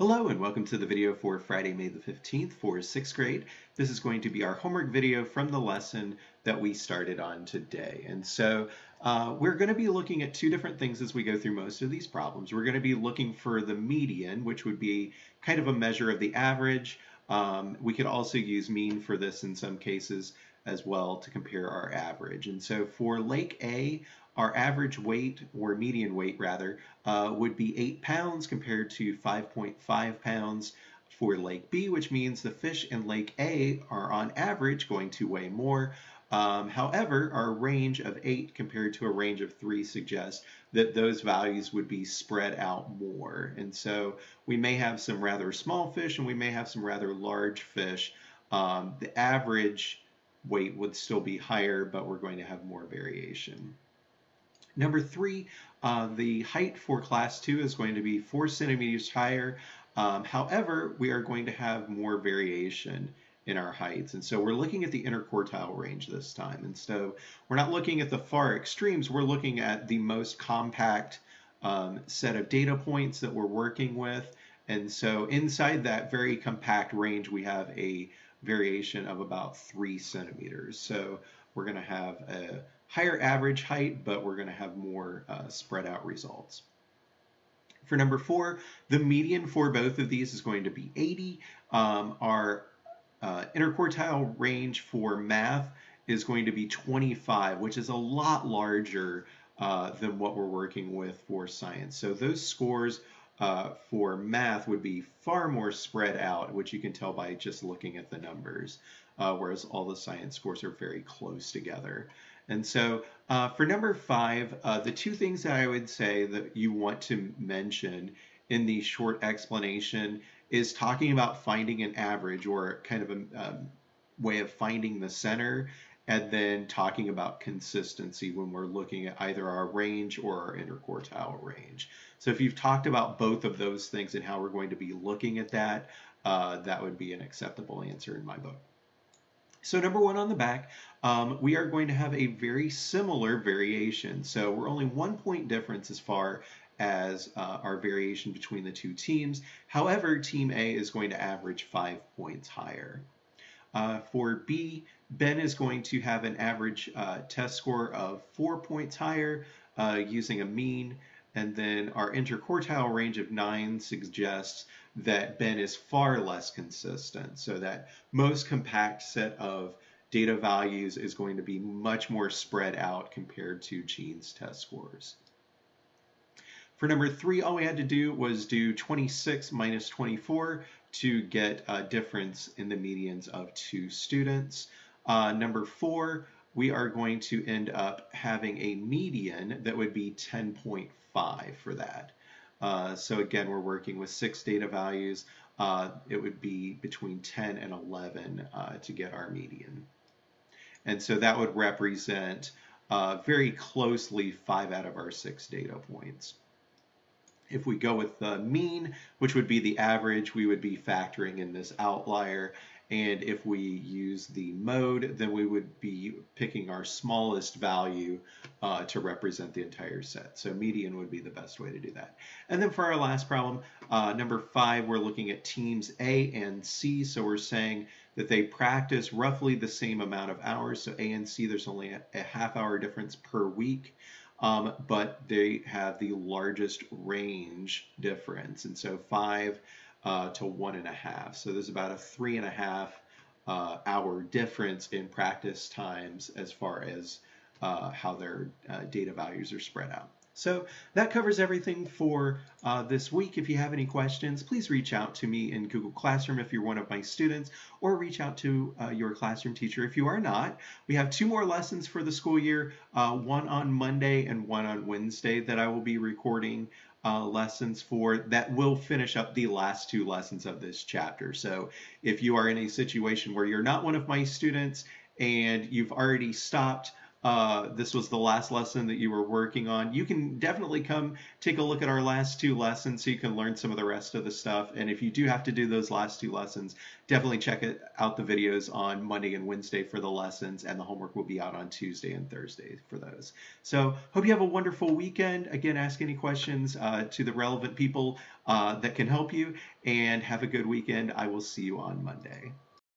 Hello and welcome to the video for Friday, May the 15th for 6th grade. This is going to be our homework video from the lesson that we started on today. And so uh, we're going to be looking at two different things as we go through most of these problems. We're going to be looking for the median, which would be kind of a measure of the average. Um, we could also use mean for this in some cases as well to compare our average. And so for Lake A, our average weight, or median weight rather, uh, would be 8 pounds compared to 5.5 pounds for Lake B, which means the fish in Lake A are on average going to weigh more. Um, however, our range of 8 compared to a range of 3 suggests that those values would be spread out more. And so we may have some rather small fish and we may have some rather large fish. Um, the average weight would still be higher, but we're going to have more variation. Number three, uh, the height for class two is going to be four centimeters higher. Um, however, we are going to have more variation in our heights. And so we're looking at the interquartile range this time. And so we're not looking at the far extremes, we're looking at the most compact um, set of data points that we're working with. And so inside that very compact range, we have a variation of about three centimeters. So we're going to have a higher average height, but we're going to have more uh, spread out results. For number four, the median for both of these is going to be 80. Um, our uh, interquartile range for math is going to be 25, which is a lot larger uh, than what we're working with for science. So those scores uh, for math would be far more spread out, which you can tell by just looking at the numbers, uh, whereas all the science scores are very close together. And so uh, for number five, uh, the two things that I would say that you want to mention in the short explanation is talking about finding an average or kind of a um, way of finding the center and then talking about consistency when we're looking at either our range or our interquartile range. So if you've talked about both of those things and how we're going to be looking at that, uh, that would be an acceptable answer in my book. So number one on the back, um, we are going to have a very similar variation. So we're only one point difference as far as uh, our variation between the two teams. However, team A is going to average five points higher. Uh, for B, Ben is going to have an average uh, test score of four points higher uh, using a mean. And then our interquartile range of nine suggests that Ben is far less consistent. So that most compact set of data values is going to be much more spread out compared to Gene's test scores. For number three, all we had to do was do 26 minus 24 to get a difference in the medians of two students. Uh, number four, we are going to end up having a median that would be 10.5 for that. Uh, so again, we're working with six data values. Uh, it would be between 10 and 11 uh, to get our median. And so that would represent uh, very closely five out of our six data points. If we go with the mean, which would be the average, we would be factoring in this outlier. And if we use the mode, then we would be picking our smallest value uh, to represent the entire set. So median would be the best way to do that. And then for our last problem, uh, number five, we're looking at teams A and C. So we're saying that they practice roughly the same amount of hours. So A and C, there's only a, a half hour difference per week. Um, but they have the largest range difference. And so five uh, to one and a half. So there's about a three and a half uh, hour difference in practice times as far as uh, how their uh, data values are spread out. So that covers everything for uh, this week. If you have any questions, please reach out to me in Google Classroom if you're one of my students, or reach out to uh, your classroom teacher if you are not. We have two more lessons for the school year, uh, one on Monday and one on Wednesday that I will be recording uh, lessons for that will finish up the last two lessons of this chapter. So if you are in a situation where you're not one of my students and you've already stopped uh, this was the last lesson that you were working on, you can definitely come take a look at our last two lessons so you can learn some of the rest of the stuff. And if you do have to do those last two lessons, definitely check it, out the videos on Monday and Wednesday for the lessons, and the homework will be out on Tuesday and Thursday for those. So hope you have a wonderful weekend. Again, ask any questions uh, to the relevant people uh, that can help you, and have a good weekend. I will see you on Monday.